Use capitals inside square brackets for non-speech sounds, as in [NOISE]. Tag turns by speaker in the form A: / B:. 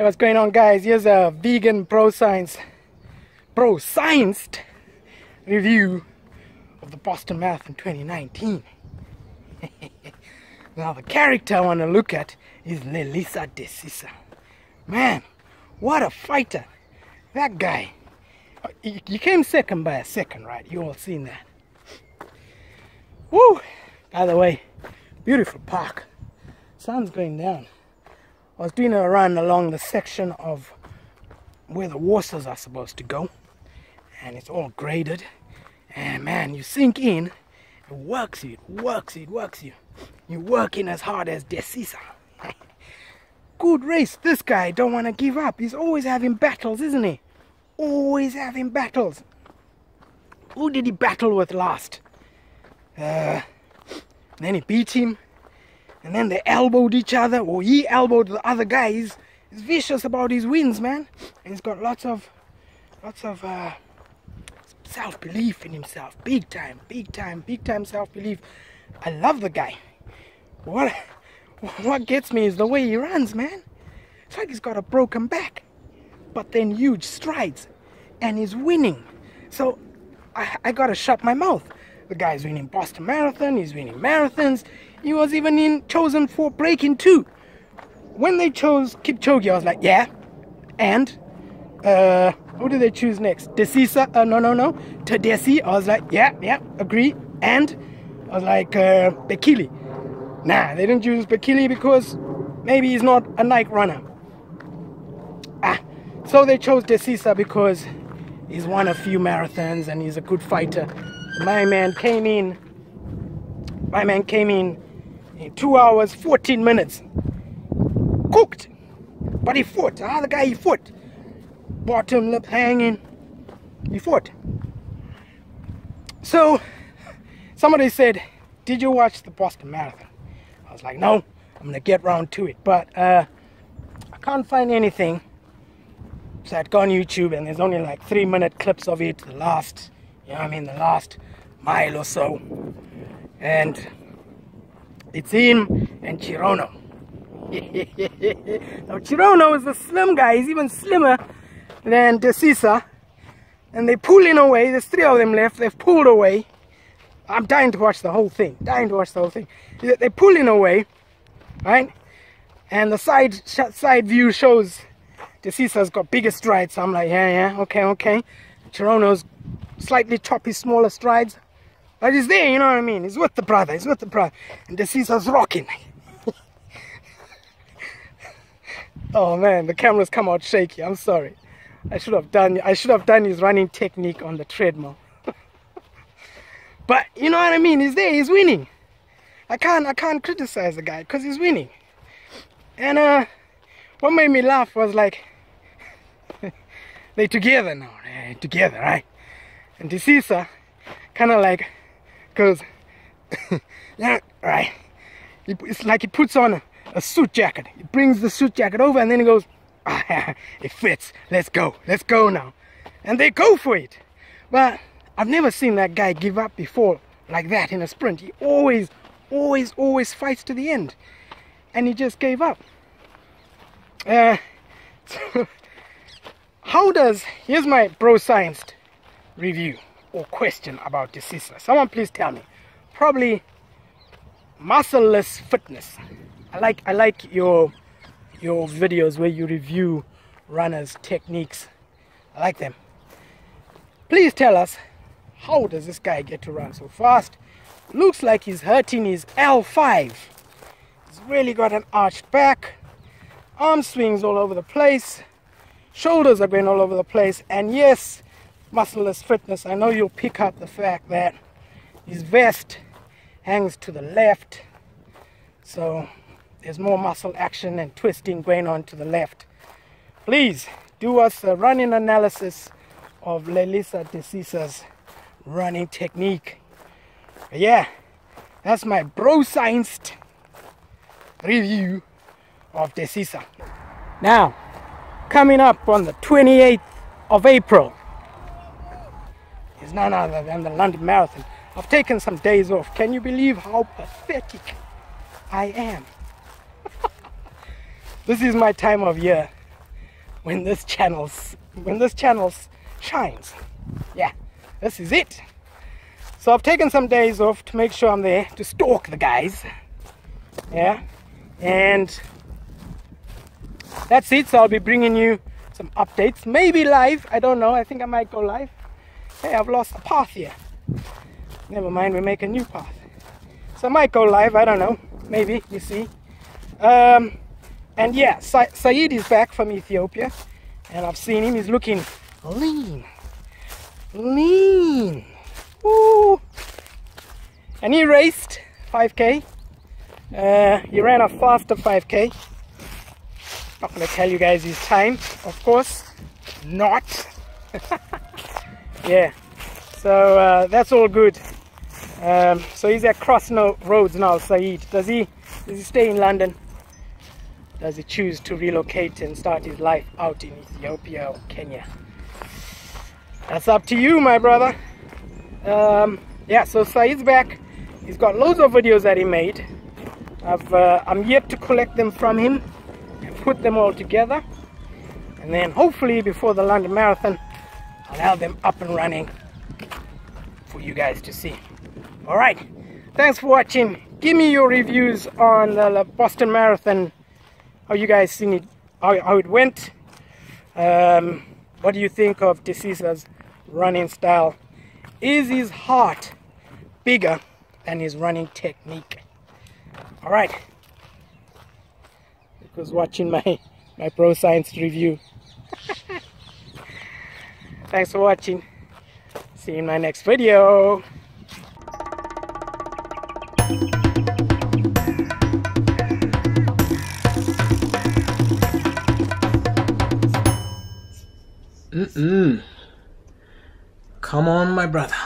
A: Hey, what's going on, guys? Here's a vegan bro science, bro science review of the Boston Marathon 2019. [LAUGHS] now, the character I want to look at is Lelisa Desisa. Man, what a fighter! That guy. You came second by a second, right? You all seen that. Woo! By the way, beautiful park. Sun's going down. I was doing a run along the section of where the horses are supposed to go. And it's all graded. And man, you sink in, it works you, it works you, it works you. You're working as hard as Desisa. [LAUGHS] Good race. This guy don't want to give up. He's always having battles, isn't he? Always having battles. Who did he battle with last? Uh, then he beat him and then they elbowed each other or he elbowed the other guy he's, he's vicious about his wins man. And he's got lots of lots of uh, self-belief in himself. Big time big time big time self-belief. I love the guy. What [LAUGHS] what gets me is the way he runs man. It's like he's got a broken back but then huge strides and he's winning. So I, I gotta shut my mouth the guy's winning Boston Marathon, he's winning marathons. He was even in chosen for breaking two. When they chose Kipchoge, I was like, yeah. And uh, who did they choose next? Desisa? Uh, no, no, no. Tadese. I was like, yeah, yeah, agree. And I was like, uh, Bekele. Nah, they didn't choose Bekele because maybe he's not a night runner. Ah, so they chose Desisa because he's won a few marathons and he's a good fighter my man came in. My man came in in two hours 14 minutes. Cooked. But he fought. The guy he fought. Bottom lip hanging. He fought. So somebody said did you watch the Boston Marathon? I was like no I'm gonna get round to it. But uh, I can't find anything. So I'd go on YouTube and there's only like three minute clips of it the last you know I mean the last mile or so. And it's him and Cherono [LAUGHS] now Cherono is a slim guy. He's even slimmer than Desisa and they're pulling away. There's three of them left. They've pulled away. I'm dying to watch the whole thing. Dying to watch the whole thing. They're pulling away right? And the side side view shows Desisa's got bigger strides. So I'm like yeah yeah okay okay. Cherono's slightly choppy smaller strides but he's there, you know what I mean? He's with the brother, he's with the brother. And Desisa's rocking. [LAUGHS] oh man, the cameras come out shaky. I'm sorry. I should have done I should have done his running technique on the treadmill. [LAUGHS] but you know what I mean? He's there, he's winning. I can't I can't criticize the guy because he's winning. And uh what made me laugh was like [LAUGHS] they together now, they're together, right? And Desisa kind of like because [LAUGHS] yeah right. It's like he puts on a, suit jacket. He brings the suit jacket over and then he goes ah, [LAUGHS] it fits. Let's go. Let's go now. And they go for it. But I've never seen that guy give up before like that in a sprint. He always always always fights to the end. And he just gave up. Uh, [LAUGHS] so how does here's my bro science review or question about Desisa. Someone please tell me. Probably muscleless fitness. I like I like your your videos where you review runners techniques. I like them. Please tell us how does this guy get to run so fast? Looks like he's hurting his L5. He's really got an arched back. Arm swings all over the place. Shoulders are going all over the place. And yes, muscleless fitness, I know you'll pick up the fact that his vest hangs to the left. So there's more muscle action and twisting going on to the left. Please do us a running analysis of Lelisa Desisa's running technique. But yeah, that's my bro science review of Desisa. Now, coming up on the 28th of April, is none other than the London Marathon. I've taken some days off. Can you believe how pathetic I am? [LAUGHS] this is my time of year. when this channel's when this channel shines. Yeah, this is it. So I've taken some days off to make sure I'm there to stalk the guys. Yeah, and that's it. So I'll be bringing you some updates, maybe live. I don't know. I think I might go live. Hey, I've lost a path here. Never mind, we make a new path. So I might go live. I don't know. Maybe you see. Um, and yeah, Sa Saeed is back from Ethiopia, and I've seen him. He's looking lean, lean. Woo! And he raced 5k. Uh, he ran a faster 5k. Not gonna tell you guys his time, of course. Not. [LAUGHS] yeah. So uh, that's all good. Um, so he's at Cross Roads now, Saeed. Does he? Does he stay in London? Does he choose to relocate and start his life out in Ethiopia or Kenya? That's up to you, my brother. Um, yeah, so Saeed's back. He's got loads of videos that he made. I've, uh, I'm yet to collect them from him and put them all together. And then hopefully before the London Marathon, I'll have them up and running for you guys to see. All right, thanks for watching. Give me your reviews on the Boston Marathon how you guys seen it, how, how it went. Um, what do you think of Desisa's running style? Is his heart bigger than his running technique? All right. Because watching my, my bro science review. Thanks for watching. See you in my next video. Mm-mm. Come on, my brother.